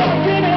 never get it.